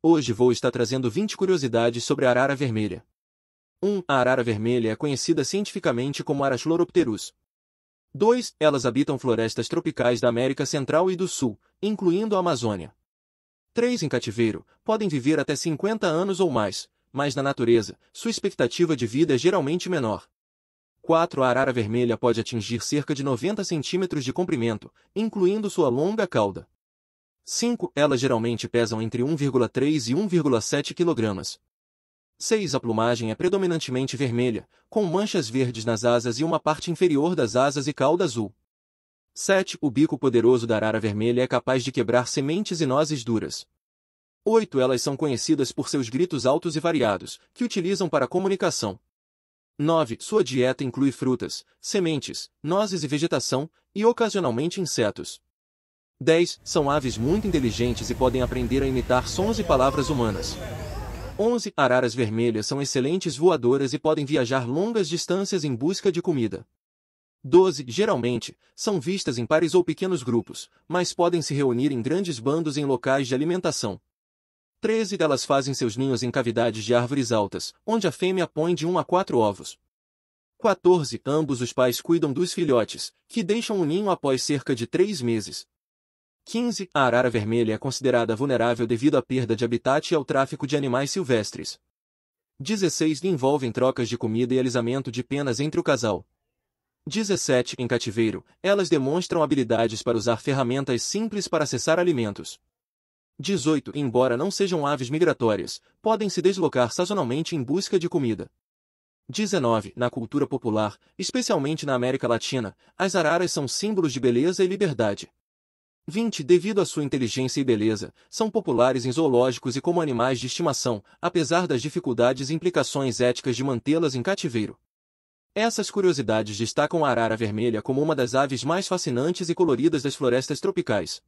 Hoje vou estar trazendo 20 curiosidades sobre a arara vermelha. 1. A arara vermelha é conhecida cientificamente como Arachlorhopterus. 2. Elas habitam florestas tropicais da América Central e do Sul, incluindo a Amazônia. 3. Em cativeiro, podem viver até 50 anos ou mais, mas na natureza, sua expectativa de vida é geralmente menor. 4. A arara vermelha pode atingir cerca de 90 centímetros de comprimento, incluindo sua longa cauda. 5. Elas geralmente pesam entre 1,3 e 1,7 kg. 6. A plumagem é predominantemente vermelha, com manchas verdes nas asas e uma parte inferior das asas e cauda azul. 7. O bico poderoso da arara vermelha é capaz de quebrar sementes e nozes duras. 8. Elas são conhecidas por seus gritos altos e variados, que utilizam para comunicação. 9. Sua dieta inclui frutas, sementes, nozes e vegetação, e ocasionalmente insetos. 10. São aves muito inteligentes e podem aprender a imitar sons e palavras humanas. 11. Araras vermelhas são excelentes voadoras e podem viajar longas distâncias em busca de comida. 12. Geralmente, são vistas em pares ou pequenos grupos, mas podem se reunir em grandes bandos em locais de alimentação. 13. Elas fazem seus ninhos em cavidades de árvores altas, onde a fêmea põe de 1 a 4 ovos. 14. Ambos os pais cuidam dos filhotes, que deixam o ninho após cerca de 3 meses. 15. A arara vermelha é considerada vulnerável devido à perda de habitat e ao tráfico de animais silvestres. 16. Envolvem trocas de comida e alisamento de penas entre o casal. 17. Em cativeiro, elas demonstram habilidades para usar ferramentas simples para acessar alimentos. 18. Embora não sejam aves migratórias, podem se deslocar sazonalmente em busca de comida. 19. Na cultura popular, especialmente na América Latina, as araras são símbolos de beleza e liberdade. 20. Devido à sua inteligência e beleza, são populares em zoológicos e como animais de estimação, apesar das dificuldades e implicações éticas de mantê-las em cativeiro. Essas curiosidades destacam a arara vermelha como uma das aves mais fascinantes e coloridas das florestas tropicais.